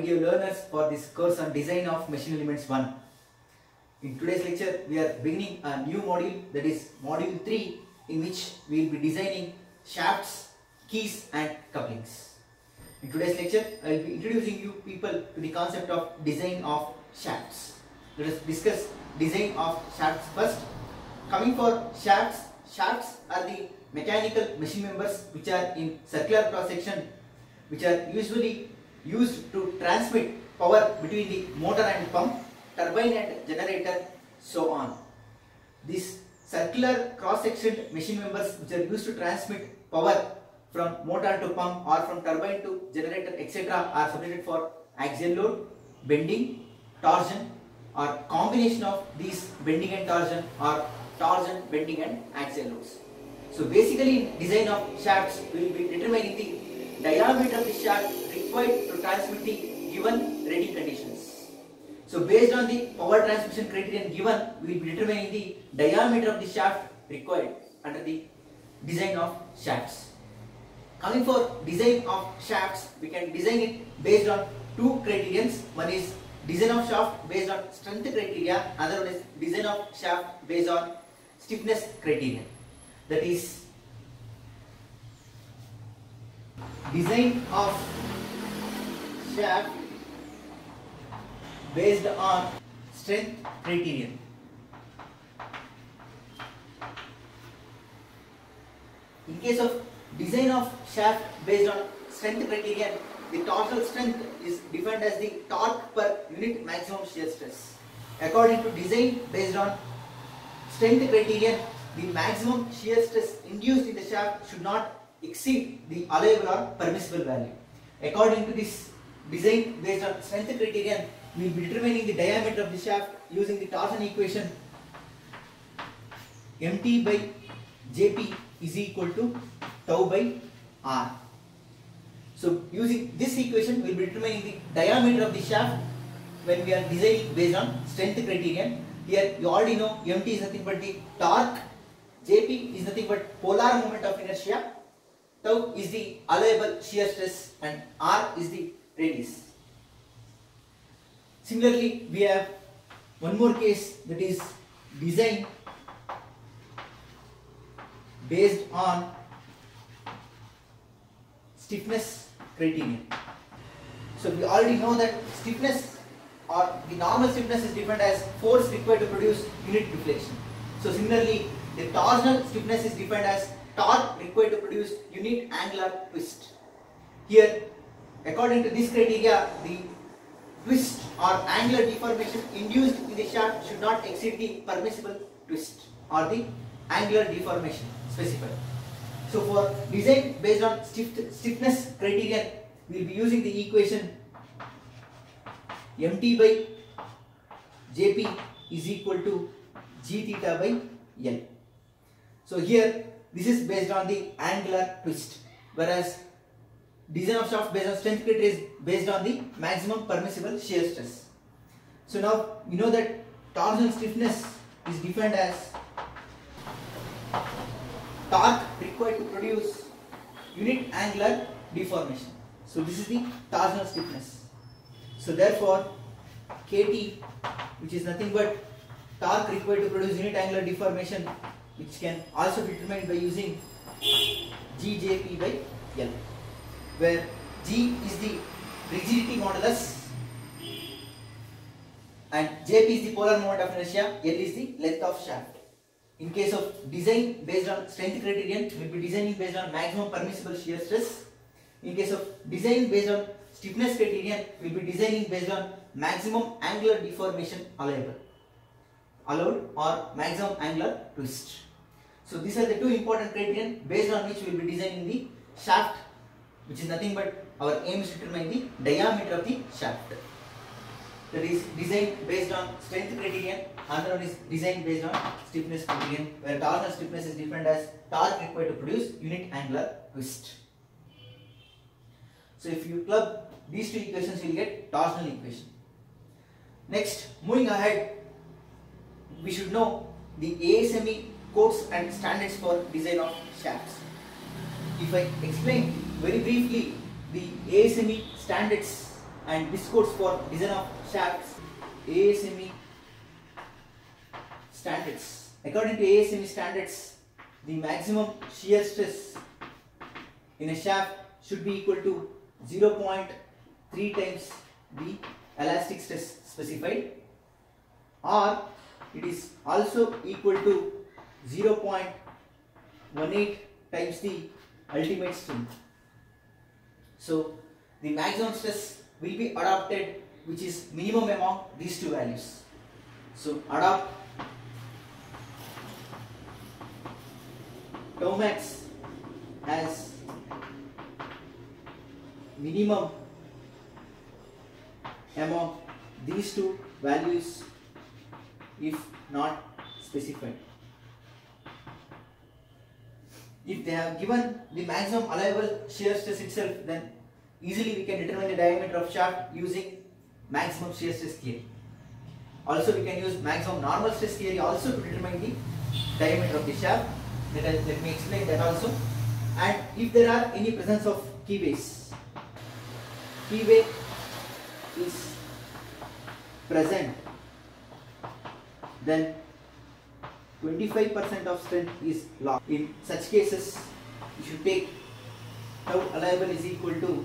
dear learners for this course on design of machine elements 1. In today's lecture we are beginning a new module that is module 3 in which we will be designing shafts, keys and couplings. In today's lecture I will be introducing you people to the concept of design of shafts. Let us discuss design of shafts first. Coming for shafts, shafts are the mechanical machine members which are in circular cross section which are usually used to transmit power between the motor and pump, turbine and generator, so on. These circular cross-sectioned machine members which are used to transmit power from motor to pump or from turbine to generator etc. are subjected for axial load, bending, torsion or combination of these bending and torsion or torsion, bending and axial loads. So basically design of shafts will be determining the diameter of the shaft required to transmit the given ready conditions. So based on the power transmission criterion given, we will be determining the diameter of the shaft required under the design of shafts. Coming for design of shafts, we can design it based on two criterions. One is design of shaft based on strength criteria, other one is design of shaft based on stiffness criterion. That is design of shaft based on strength criterion. In case of design of shaft based on strength criterion, the torsional strength is defined as the torque per unit maximum shear stress. According to design based on strength criterion, the maximum shear stress induced in the shaft should not exceed the allowable or permissible value. According to this design based on strength criterion, we will be determining the diameter of the shaft using the torsion equation mt by jp is equal to tau by r. So using this equation, we will be determining the diameter of the shaft when we are designing based on strength criterion. Here you already know mt is nothing but the torque, jp is nothing but polar moment of inertia, tau is the allowable shear stress and r is the radius. Similarly, we have one more case that is design based on stiffness criterion. So we already know that stiffness or the normal stiffness is defined as force required to produce unit deflection. So similarly, the torsional stiffness is defined as torque required to produce unit angular twist. Here, according to this criteria, the twist or angular deformation induced in the shaft should not exceed the permissible twist or the angular deformation specified. So for design based on stiff, stiffness criterion, we will be using the equation mt by jp is equal to g theta by l. So here this is based on the angular twist whereas design of shaft based on strength criteria is based on the maximum permissible shear stress. So now we know that torsional stiffness is defined as torque required to produce unit angular deformation. So this is the torsional stiffness. So therefore Kt which is nothing but torque required to produce unit angular deformation which can also be determined by using GJP by L where G is the rigidity modulus and Jp is the polar moment of inertia, L is the length of shaft. In case of design based on strength criterion, we will be designing based on maximum permissible shear stress. In case of design based on stiffness criterion, we will be designing based on maximum angular deformation allowable, allowed or maximum angular twist. So these are the two important criterion based on which we will be designing the shaft which is nothing but our aim is to determine the diameter of the shaft. That is design based on strength criterion, another one is design based on stiffness criterion, where torsional stiffness is defined as torque required to produce unit angular twist. So if you club these two equations, you will get torsional equation. Next, moving ahead, we should know the ASME codes and standards for design of shafts. If I explain very briefly the ASME standards and codes for design of shafts ASME standards. According to ASME standards, the maximum shear stress in a shaft should be equal to 0.3 times the elastic stress specified or it is also equal to 0.18 times the ultimate strength. So the maximum stress will be adopted which is minimum among these two values. So adopt tau max as minimum among these two values if not specified. If they have given the maximum allowable shear stress itself, then easily we can determine the diameter of shaft using maximum shear stress theory. Also, we can use maximum normal stress theory also to determine the diameter of the shaft. Let, us, let me explain that also. And if there are any presence of keyways, keyway is present, then 25% of strength is lost. In such cases, you should take tau allowable is equal to.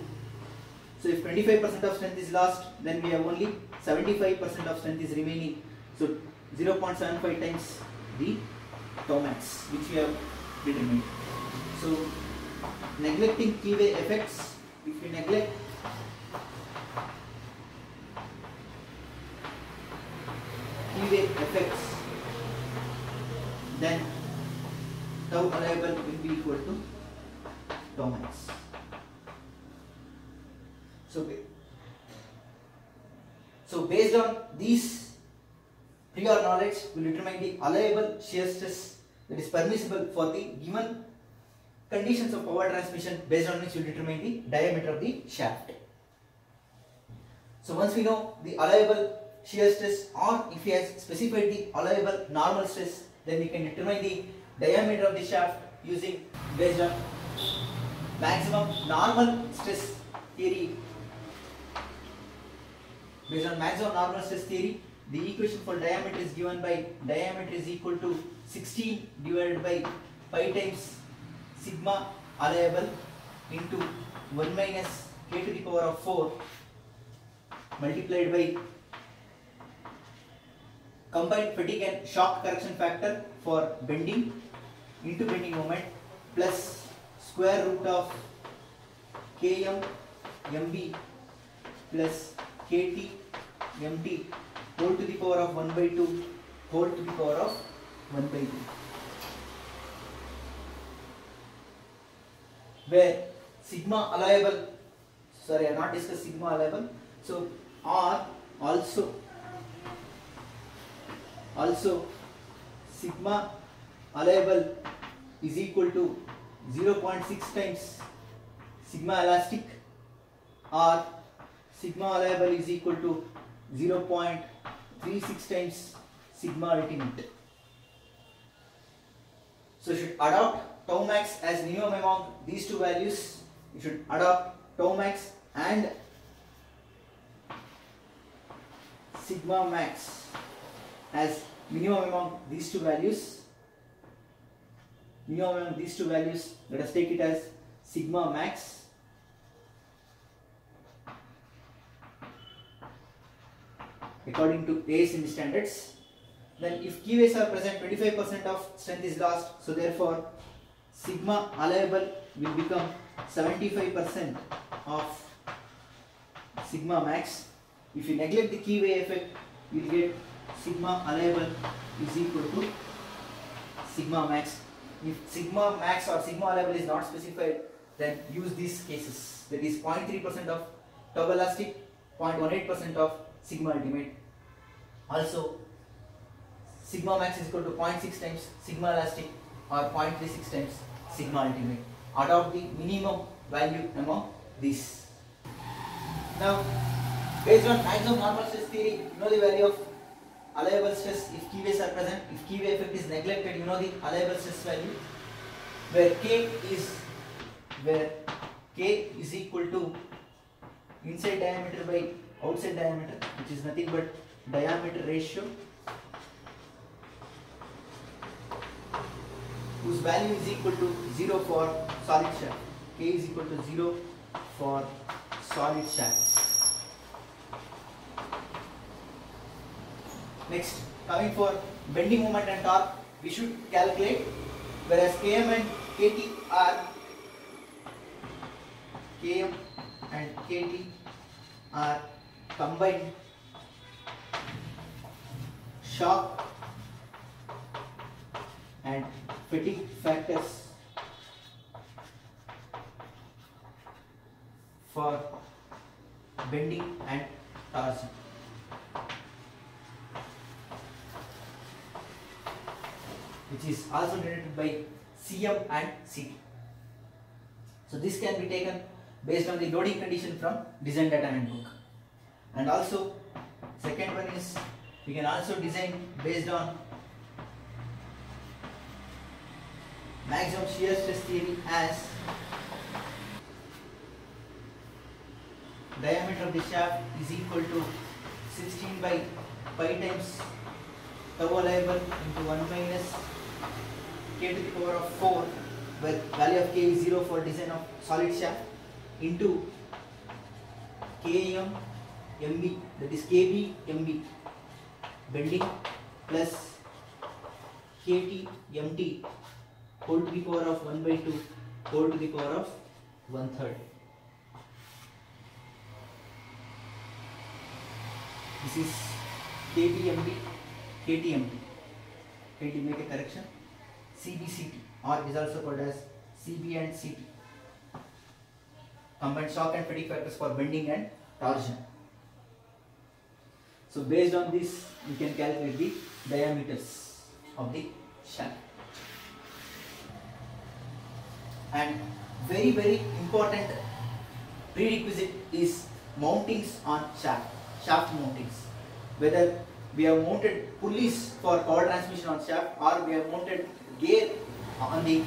So if 25% of strength is lost, then we have only 75% of strength is remaining. So 0.75 times the tau max, which we have determined. So neglecting keyway effects, if we neglect keyway effects then tau allowable will be equal to tau max. So, so based on these prior knowledge, we will determine the allowable shear stress that is permissible for the given conditions of power transmission based on which will determine the diameter of the shaft. So once we know the allowable shear stress or if we have specified the allowable normal stress then we can determine the diameter of the shaft using based on maximum normal stress theory. Based on maximum normal stress theory the equation for diameter is given by diameter is equal to 16 divided by pi times sigma allowable into 1 minus k to the power of 4 multiplied by combined fatigue and shock correction factor for bending into bending moment plus square root of km mb plus kt mt whole to the power of 1 by 2 whole to the power of 1 by 2 where sigma allowable sorry I have not discussed sigma allowable. So R also also sigma allowable is equal to 0.6 times sigma elastic or sigma allowable is equal to 0.36 times sigma ultimate. So you should adopt tau max as minimum among these two values. You should adopt tau max and sigma max as minimum among these two values. Minimum among these two values, let us take it as sigma max according to ASME standards. Then if keyways are present, 25% of strength is lost. So therefore, sigma allowable will become 75% of sigma max. If you neglect the keyway effect, you will get sigma allowable is equal to sigma max. If sigma max or sigma allowable is not specified, then use these cases. That is 0.3% of tau elastic, 0.18% of sigma ultimate. Also, sigma max is equal to 0.6 times sigma elastic or 0.36 times sigma ultimate. Adopt the minimum value among these. Now, based on maximum normal stress theory, you know the value of allowable stress if keyways are present. If keyway effect is neglected, you know the allowable stress value where k is where k is equal to inside diameter by outside diameter which is nothing but diameter ratio whose value is equal to 0 for solid shaft. K is equal to 0 for solid shaft. Next, coming for bending moment and torque, we should calculate whereas Km and Kt are Km and Kt are combined shock and fatigue factors for bending and torsion. Which is also denoted by Cm and Ct. So this can be taken based on the loading condition from design data handbook. And also second one is we can also design based on maximum shear stress theory as diameter of the shaft is equal to 16 by pi times tau allowable into 1 minus k to the power of 4 where value of k is 0 for design of solid shaft into km mb that is kb mb bending plus kt mt whole to the power of 1 by 2 whole to the power of 1 third. This is KBMB, KTMT. KT make a correction. CBCT or is also called as CB and CT. Combined shock and fatigue factors for bending and torsion. So based on this, we can calculate the diameters of the shaft. and very very important prerequisite is mountings on shaft shaft mountings whether we have mounted pulleys for power transmission on shaft or we have mounted gear on the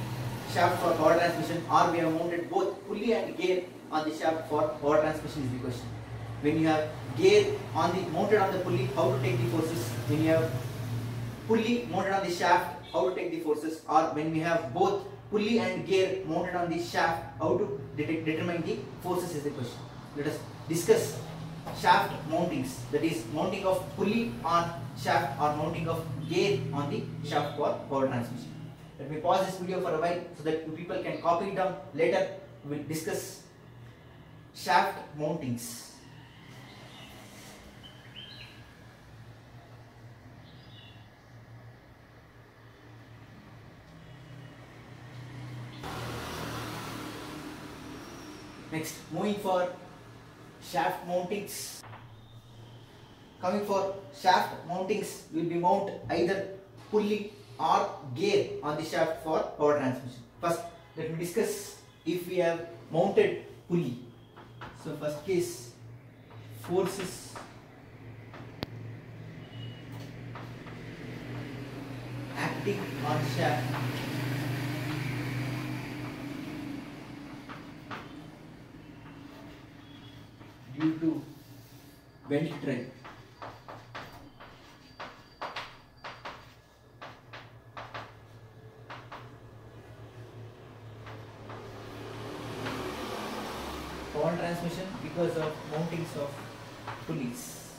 shaft for power transmission or we have mounted both pulley and gear on the shaft for power transmission is the question. When you have gear on the mounted on the pulley how to take the forces? When you have pulley mounted on the shaft how to take the forces? Or when we have both pulley and gear mounted on the shaft how to detect, determine the forces is the question. Let us discuss shaft mountings. That is mounting of pulley on shaft or mounting of gear on the shaft for power transmission let me pause this video for a while so that you people can copy it down later we will discuss shaft mountings Next, moving for shaft mountings. Coming for shaft mountings, will be mount either pulley or gear on the shaft for power transmission. First, let me discuss if we have mounted pulley. So, first case, forces acting on shaft due to belt drive. Because of mountings of pulleys.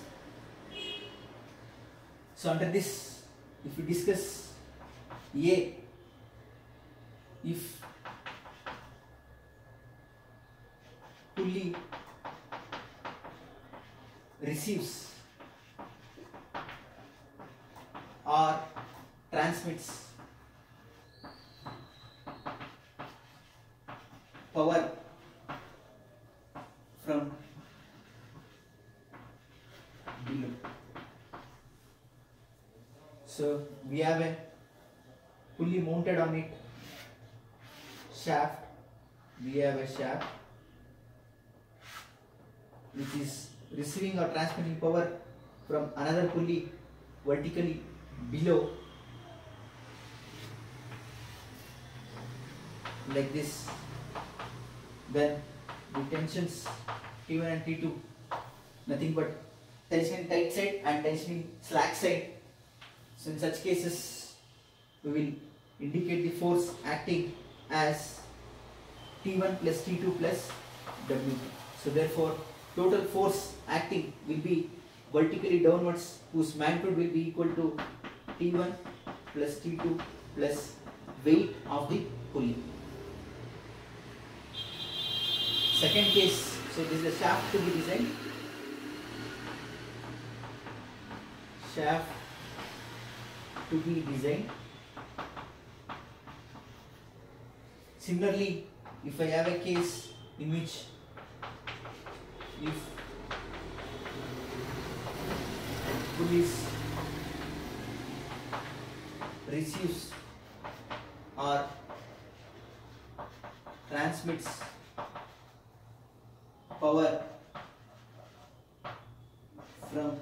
So under this, if we discuss A, if pulley receives or transmits power from below. So we have a pulley mounted on it. Shaft. We have a shaft which is receiving or transmitting power from another pulley vertically below. Like this. Then the tensions T1 and T2 nothing but tension tight side and tensioning slack side. So in such cases we will indicate the force acting as T1 plus T2 plus W2. So therefore total force acting will be vertically downwards whose magnitude will be equal to T1 plus T2 plus weight of the pulley. Second case, so this is a shaft to be designed. Shaft to be designed. Similarly, if I have a case in which if pulley receives or transmits power from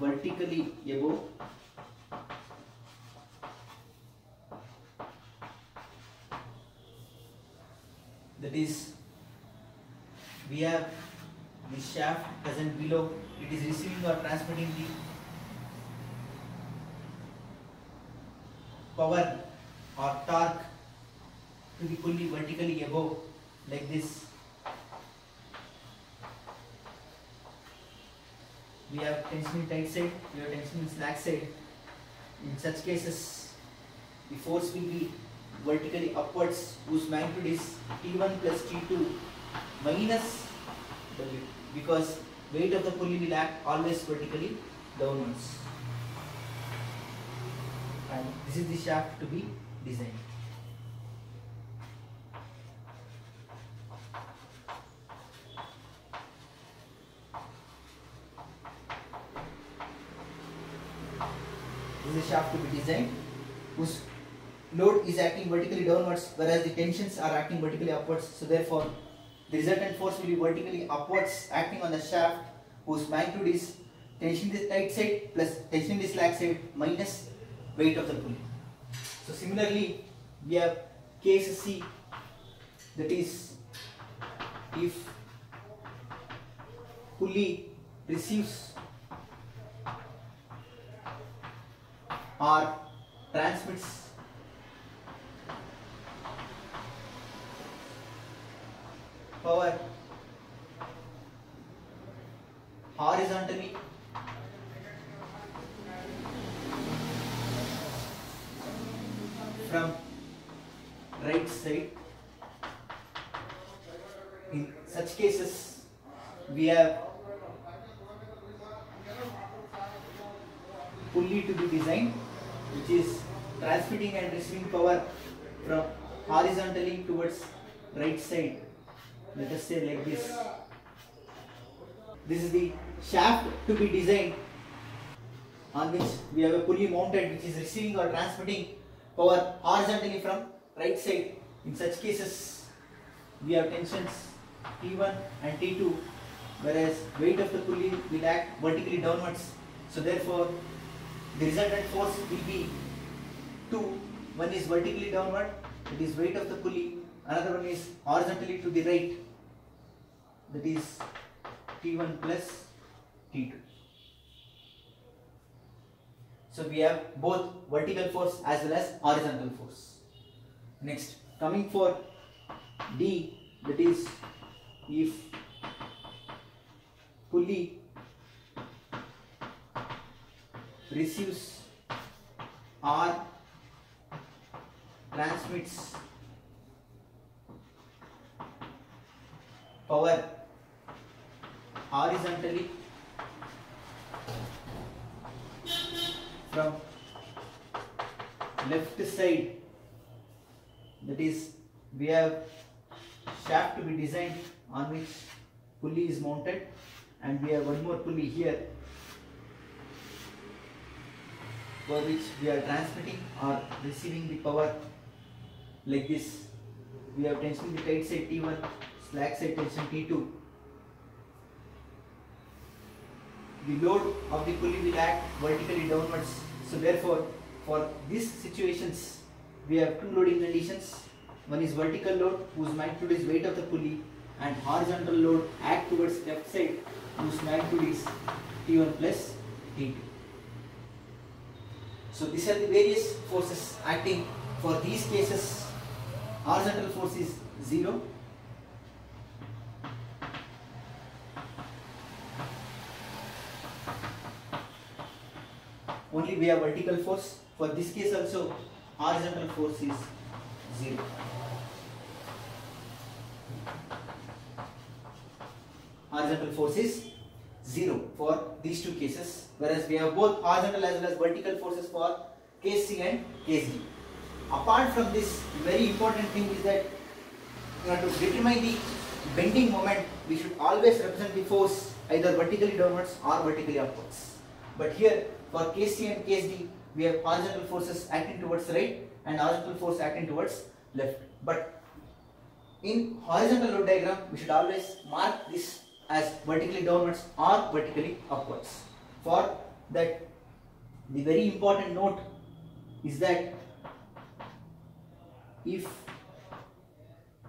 vertically ये वो that is we have this shaft present below it is receiving और transmitting the power और torque to be pulley vertically ये वो like this we have tension tight side we have tension slack side in such cases the force will be vertically upwards whose magnitude is T1 plus T2 minus W because weight of the pulley will act always vertically downwards and this is the shaft to be designed. This is a shaft to be designed whose load is acting vertically downwards whereas the tensions are acting vertically upwards. So therefore the resultant force will be vertically upwards acting on the shaft whose magnitude is tension the tight side plus tension the slack side minus weight of the pulley. So similarly we have case C that is if pulley receives or transmits power. Horizontally. From right side. In such cases we have pulley to be designed which is transmitting and receiving power from horizontally towards right side let us say like this. This is the shaft to be designed on which we have a pulley mounted which is receiving or transmitting power horizontally from right side. In such cases we have tensions T1 and T2 whereas weight of the pulley will act vertically downwards. So therefore the resultant force will be 2 one is vertically downward it is weight of the pulley another one is horizontally to the right that is T1 plus T2 so we have both vertical force as well as horizontal force. Next coming for D that is if pulley receives or transmits power horizontally from left side. That is we have shaft to be designed on which pulley is mounted and we have one more pulley here for which we are transmitting or receiving the power like this. We have tension the tight side T1 side tension T2 the load of the pulley will act vertically downwards. So therefore for these situations we have two loading conditions. One is vertical load whose magnitude is weight of the pulley and horizontal load act towards left side whose magnitude is T1 plus T2. So these are the various forces acting. For these cases horizontal force is 0 only we have vertical force. For this case also horizontal force is 0 horizontal force is 0 for these two cases. Whereas we have both horizontal as well as vertical forces for case C and case D apart from this very important thing is that you to determine the bending moment. We should always represent the force either vertically downwards or vertically upwards. But here for case C and case D we have horizontal forces acting towards right and horizontal force acting towards left. But in horizontal load diagram we should always mark this as vertically downwards or vertically upwards. For that the very important note is that if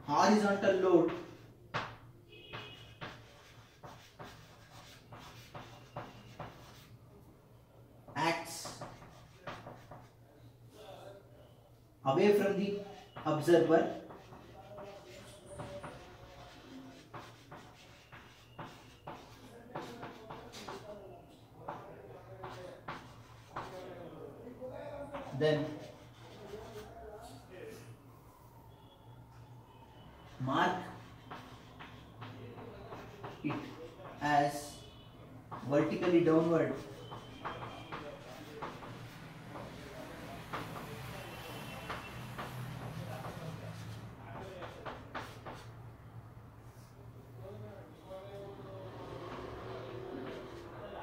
horizontal load acts away from the observer then mark it as vertically downward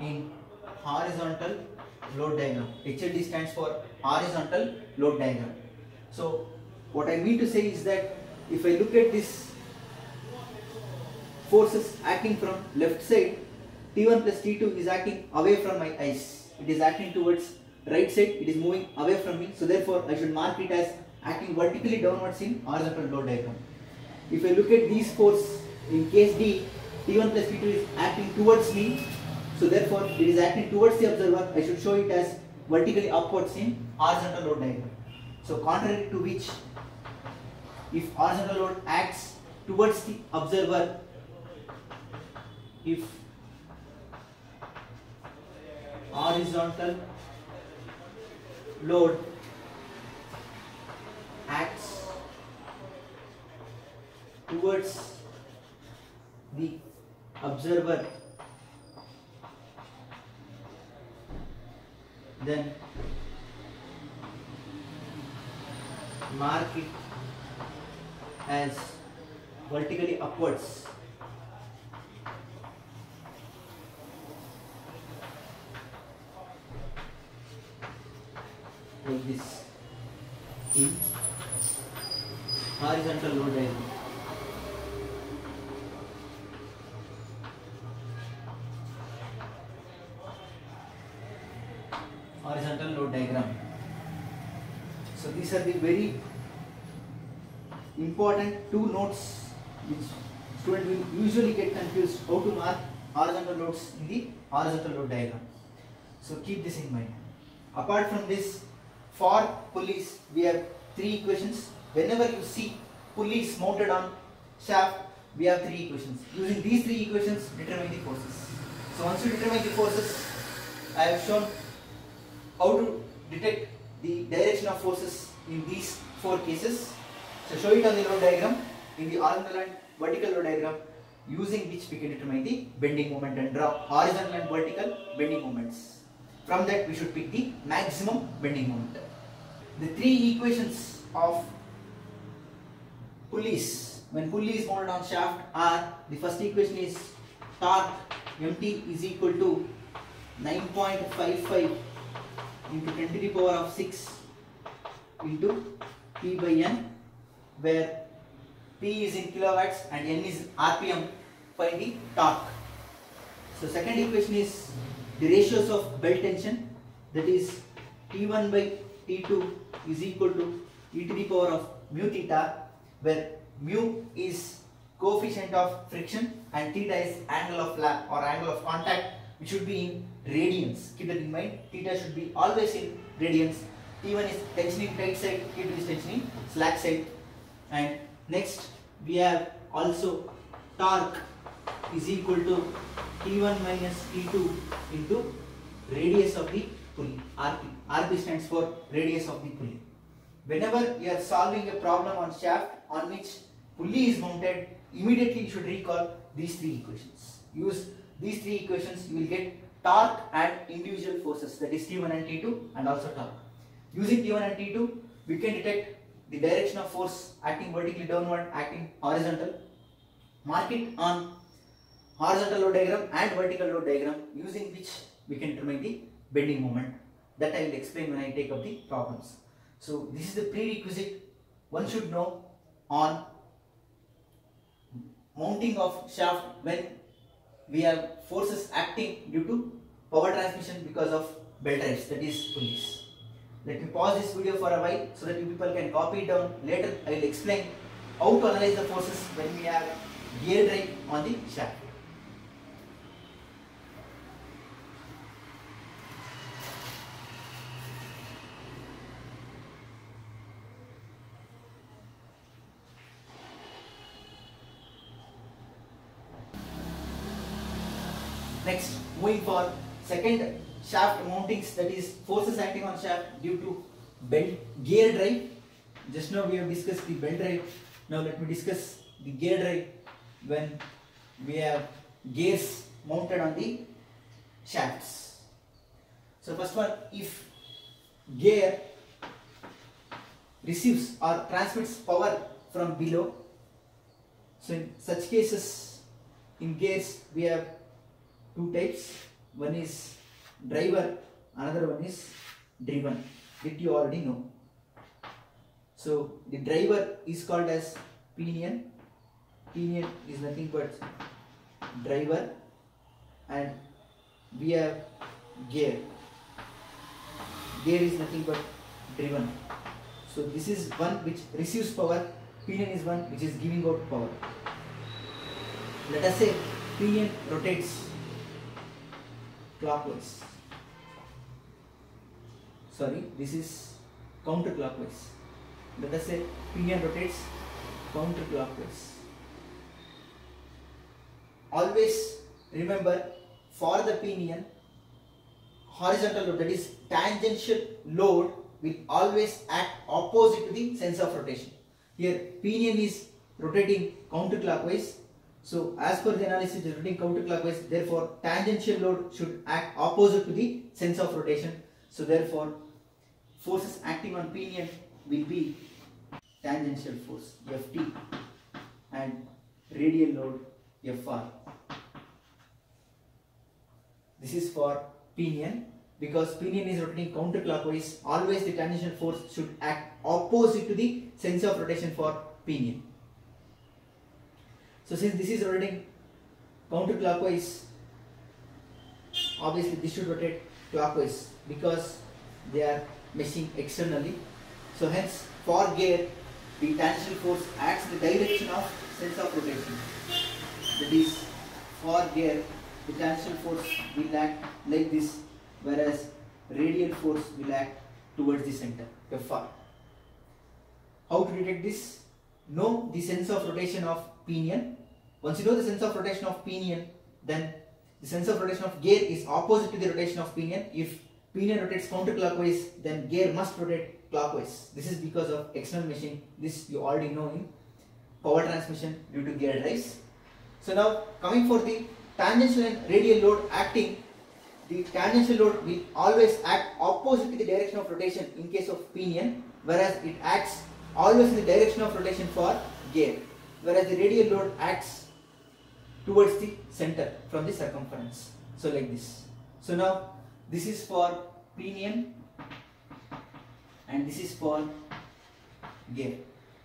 in horizontal load diagram. HLD stands for horizontal load diagram. So what I mean to say is that if I look at this forces acting from left side, T1 plus T2 is acting away from my eyes. It is acting towards right side, it is moving away from me. So therefore I should mark it as acting vertically downwards in horizontal load diagram. If I look at these force in case D, T1 plus T2 is acting towards me. So therefore it is acting towards the observer. I should show it as vertically upwards in horizontal load diagram. So contrary to which if horizontal load acts towards the observer if horizontal load acts towards the observer then mark it as vertically upwards like this in horizontal load diagram two notes which student will usually get confused how to mark horizontal loads in the horizontal load diagram. So keep this in mind. Apart from this, for pulleys we have three equations. Whenever you see pulleys mounted on shaft, we have three equations. Using these three equations, determine the forces. So once you determine the forces, I have shown how to detect the direction of forces in these four cases. So show it on the load diagram in the horizontal and vertical load diagram using which we can determine the bending moment and draw horizontal and vertical bending moments. From that we should pick the maximum bending moment. The three equations of pulleys when pulley is mounted on shaft are the first equation is torque mt is equal to 9.55 into 10 to the power of 6 into P by N where P is in kilowatts and N is RPM find the torque. So second equation is the ratios of belt tension that is T1 by T2 is equal to e to the power of mu theta where mu is coefficient of friction and theta is angle of lap or angle of contact which should be in radians. Keep that in mind. Theta should be always in radians. T1 is tension in tight side, T2 is tension in slack side. And next we have also torque is equal to T1 minus T2 into radius of the pulley, RP. RP stands for radius of the pulley. Whenever you are solving a problem on shaft on which pulley is mounted, immediately you should recall these three equations. Use these three equations, you will get torque and individual forces that is T1 and T2 and also torque. Using T1 and T2, we can detect the direction of force acting vertically downward, acting horizontal. Mark it on horizontal load diagram and vertical load diagram using which we can determine the bending moment. That I will explain when I take up the problems. So this is the prerequisite one should know on mounting of shaft when we have forces acting due to power transmission because of belt drives that is pulleys. Let me pause this video for a while so that you people can copy it down. Later I will explain how to analyze the forces when we have gear drive on the shaft. Next, moving for second shaft mountings that is forces acting on shaft due to belt gear drive. Just now we have discussed the belt drive. Now let me discuss the gear drive when we have gears mounted on the shafts. So first one, if gear receives or transmits power from below, so in such cases, in gears we have two types. One is driver, another one is driven. That you already know. So the driver is called as pinion. Pinion is nothing but driver, and we have gear. Gear is nothing but driven. So this is one which receives power. Pinion is one which is giving out power. Let us say pinion rotates clockwise. Sorry, this is counterclockwise. Let us say pinion rotates counterclockwise. Always remember for the pinion, horizontal load that is tangential load will always act opposite to the sense of rotation. Here pinion is rotating counterclockwise so as per the analysis it is rotating counterclockwise therefore tangential load should act opposite to the sense of rotation. So therefore forces acting on pinion will be tangential force Ft and radial load Fr. This is for pinion because pinion is rotating counterclockwise always the tangential force should act opposite to the sense of rotation for pinion. So since this is rotating counterclockwise, obviously this should rotate clockwise because they are meshing externally. So hence for gear, the tangential force acts in the direction of sense of rotation. That is for gear, the tangential force will act like this whereas radial force will act towards the center, Fr. How to detect this? Know the sense of rotation of pinion. Once you know the sense of rotation of pinion, then the sense of rotation of gear is opposite to the rotation of pinion. If pinion rotates counterclockwise, then gear must rotate clockwise. This is because of external meshing. This you already know in power transmission due to gear drives. So now coming for the tangential and radial load acting, the tangential load will always act opposite to the direction of rotation in case of pinion, whereas it acts always in the direction of rotation for gear, whereas the radial load acts towards the center from the circumference. So like this. So now this is for pinion and this is for gear.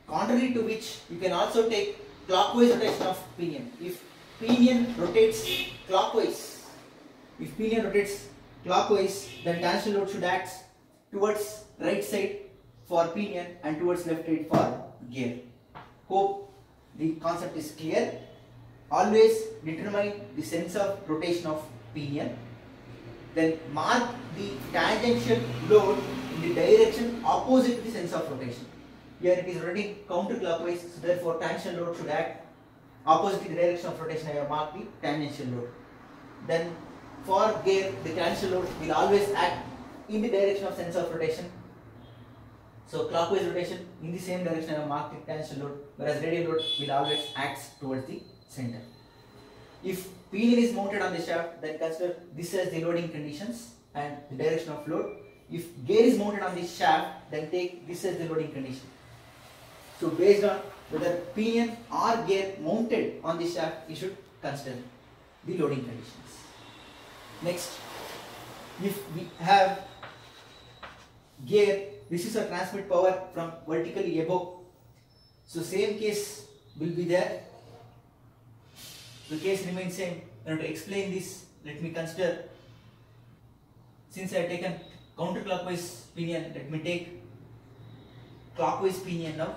Contrary to which you can also take clockwise rotation of pinion. If pinion rotates clockwise, if pinion rotates clockwise, then tangential load should act towards right side for pinion and towards left side for gear. Hope the concept is clear. Always determine the sense of rotation of pinion. Then mark the tangential load in the direction opposite to the sense of rotation. Here it is rotating counterclockwise, so therefore tangential load should act opposite to the direction of rotation. I have marked the tangential load. Then for gear, the tangential load will always act in the direction of sense of rotation. So clockwise rotation in the same direction I have marked the tangential load, whereas radial load will always act towards the center. If pinion is mounted on the shaft, then consider this as the loading conditions and the direction of load. If gear is mounted on the shaft, then take this as the loading condition. So based on whether pinion or gear mounted on the shaft, you should consider the loading conditions. Next, if we have gear receives or transmit power from vertically above, so same case will be there. The case remains same. Now to explain this, let me consider since I have taken counterclockwise pinion, let me take clockwise pinion now.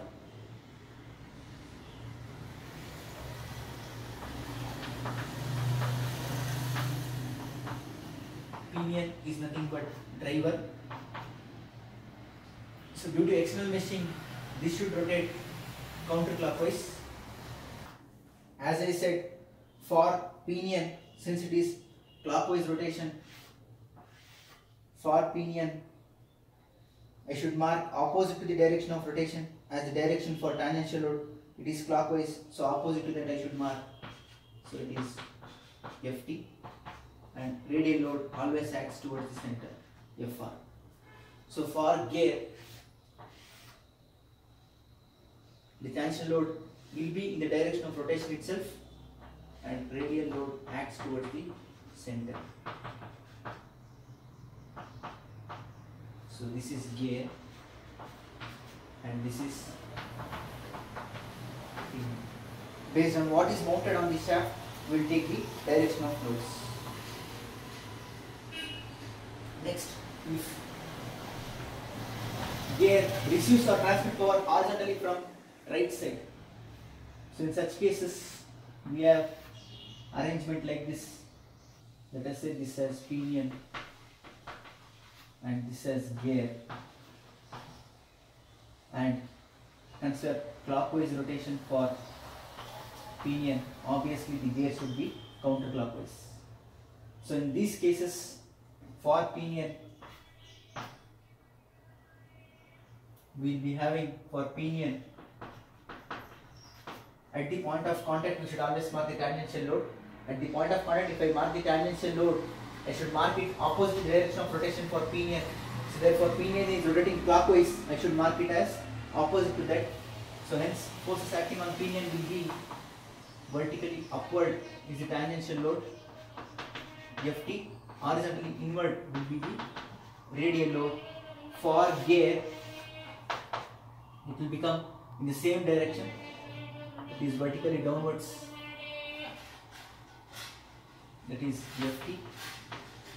Pinion is nothing but driver. So due to external meshing, this should rotate counterclockwise. As I said, for pinion, since it is clockwise rotation, for pinion, I should mark opposite to the direction of rotation as the direction for tangential load. It is clockwise, so opposite to that I should mark. So it is Ft and radial load always acts towards the center, Fr. So for gear, the tangential load will be in the direction of rotation itself and radial load acts towards the center. So this is gear and this is pin. Based on what is mounted on the shaft, we will take the direction of loads. Next, if gear receives or transmit power horizontally from right side. So in such cases, we have arrangement like this. Let us say this as pinion and this as gear. And consider clockwise rotation for pinion. Obviously the gear should be counterclockwise. So in these cases for pinion we will be having for pinion at the point of contact we should always mark the tangential load at the point of contact if I mark the tangential load I should mark it opposite direction of rotation for pinion so therefore pinion is rotating clockwise. I should mark it as opposite to that. So hence forces acting on pinion will be vertically upward is the tangential load. Ft horizontally inward will be the radial load. For gear it will become in the same direction. It is vertically downwards that is Ft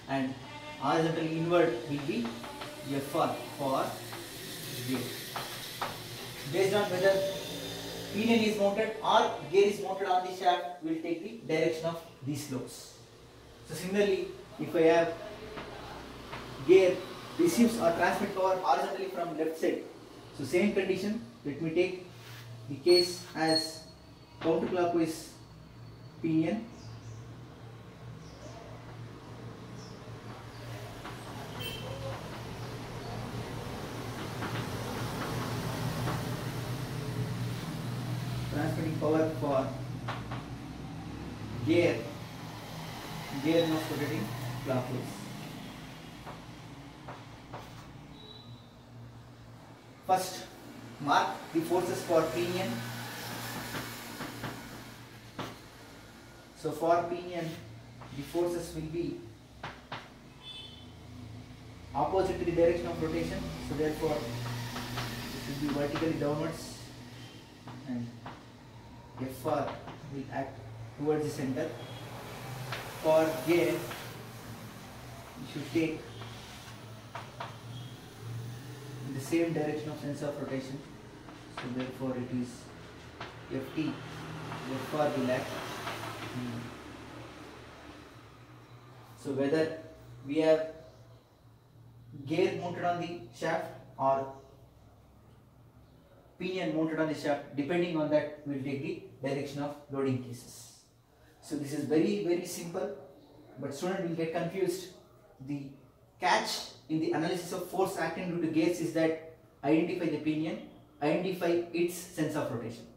and horizontally inward will be Fr for gear based on whether pinion is mounted or gear is mounted on the shaft we will take the direction of these loads. So similarly if I have gear receives or transmit power horizontally from left side. So same condition let me take the case as counterclockwise pinion transmitting power for gear. Gear must rotating clockwise first mark the forces for pinion so for pinion the forces will be opposite to the direction of rotation. So therefore it should be vertically downwards. And Fr will act towards the center. For gear, you should take the same direction of sense of rotation. So therefore it is FT FR will act hmm. so whether we have gear mounted on the shaft or pinion mounted on the shaft depending on that we will take the direction of loading cases so this is very very simple but student will get confused. The catch in the analysis of force acting due to gears is that identify the pinion identify its sense of rotation.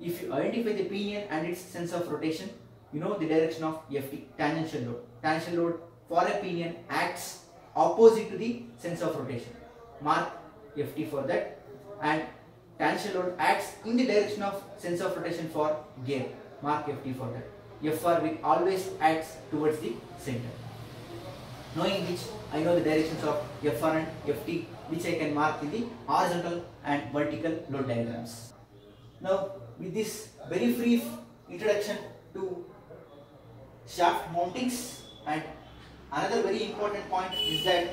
If you identify the pinion and its sense of rotation you know the direction of ft tangential load. Tangential load for a pinion acts opposite to the sense of rotation. Mark ft for that. And tangential load acts in the direction of sense of rotation for gear mark ft for that. Fr will always acts towards the center. Knowing which I know the directions of fr and ft which I can mark in the horizontal and vertical load diagrams. Now with this very brief introduction to shaft mountings and another very important point is that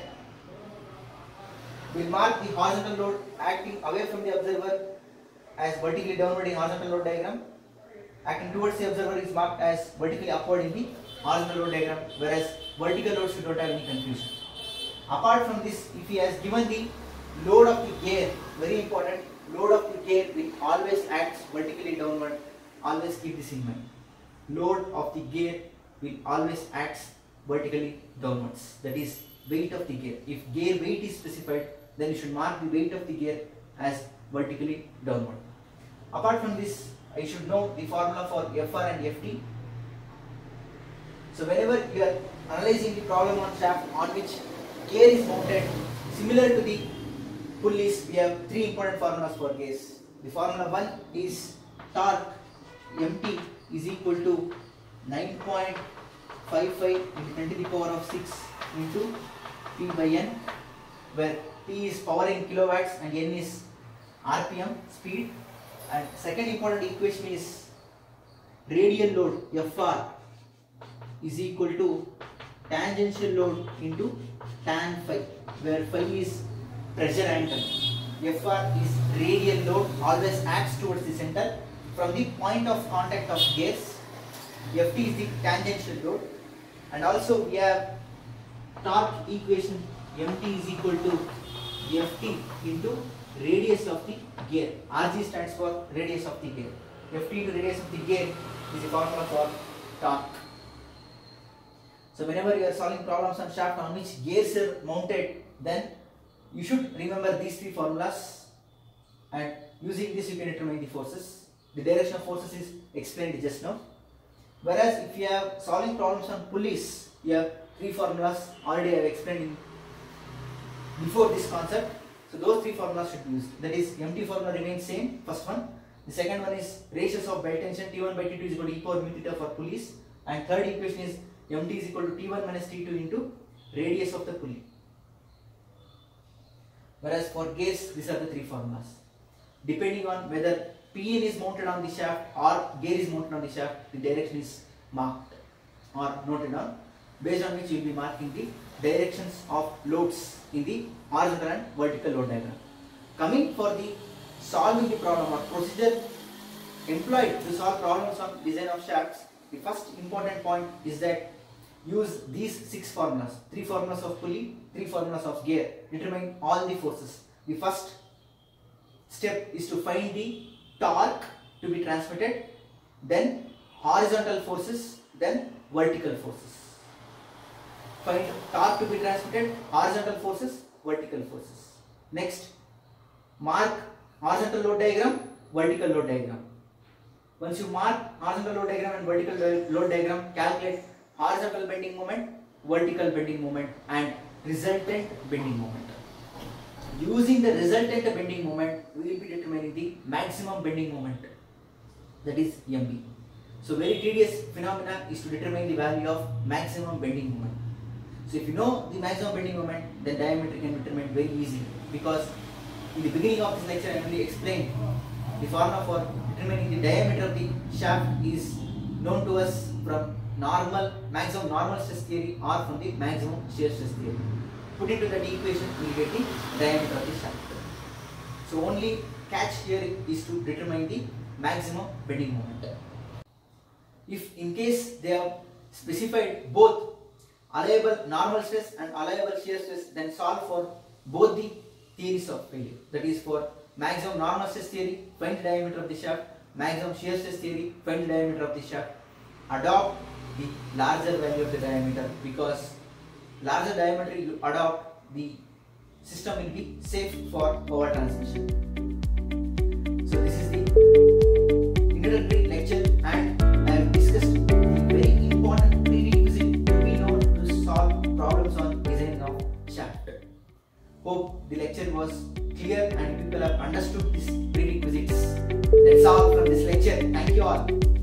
we'll mark the horizontal load acting away from the observer as vertically downward in horizontal load diagram acting towards the observer is marked as vertically upward in the horizontal load diagram whereas vertical load should not have any confusion. Apart from this if he has given the load of the gear very important load of the gear will always acts vertically downward always keep this in mind. Load of the gear will always acts vertically downwards that is weight of the gear. If gear weight is specified then you should mark the weight of the gear as vertically downward. Apart from this I should know the formula for FR and FT. So whenever you are analyzing the problem on shaft on which gear is mounted, similar to the pulleys, we have three important formulas for gears. The formula 1 is torque MT is equal to 9.55 into 10 to the power of 6 into P by N where P is power in kilowatts and N is RPM speed and second important equation is radial load Fr is equal to tangential load into tan phi where phi is pressure angle. Fr is radial load always acts towards the center from the point of contact of gears. Ft is the tangential load and also we have torque equation mt is equal to Ft into radius of the gear. Rg stands for radius of the gear. Ft into radius of the gear is the formula for torque. So whenever you are solving problems on shaft on which gears are mounted, then you should remember these three formulas and using this you can determine the forces. The direction of forces is explained just now. Whereas if you are solving problems on pulleys, you have three formulas already I have explained in before this concept. So those three formulas should be used. That is MT formula remains same, first one. The second one is ratios of belt tension T1 by T2 is equal to e power mu theta for pulleys. And third equation is MT is equal to T1 minus T2 into radius of the pulley. Whereas for gears, these are the three formulas. Depending on whether pinion is mounted on the shaft or gear is mounted on the shaft, the direction is marked or noted down. Based on which you will be marking the directions of loads in the horizontal and vertical load diagram. Coming for the solving the problem or procedure employed to solve problems on design of shafts, the first important point is that use these six formulas, three formulas of pulley, three formulas of gear, determine all the forces. The first step is to find the torque to be transmitted, then horizontal forces, then vertical forces. Torque to be transmitted, horizontal forces, vertical forces. Next, mark horizontal load diagram, vertical load diagram. Once you mark horizontal load diagram and vertical load diagram, calculate horizontal bending moment, vertical bending moment and resultant bending moment. Using the resultant bending moment, we will be determining the maximum bending moment that is MB. So very tedious phenomena is to determine the value of maximum bending moment. So if you know the maximum bending moment, then diameter can be determined very easily because in the beginning of this lecture I only explained the formula for determining the diameter of the shaft is known to us from normal maximum normal stress theory or from the maximum shear stress theory. Put into that equation we get the diameter of the shaft. So only catch here is to determine the maximum bending moment. If in case they have specified both allowable normal stress and allowable shear stress then solve for both the theories of failure. That is for maximum normal stress theory, find the diameter of the shaft, maximum shear stress theory, find the diameter of the shaft. Adopt the larger value of the diameter because larger diameter you adopt the system will be safe for power transmission. Hope the lecture was clear and people have understood these prerequisites. That's all from this lecture. Thank you all.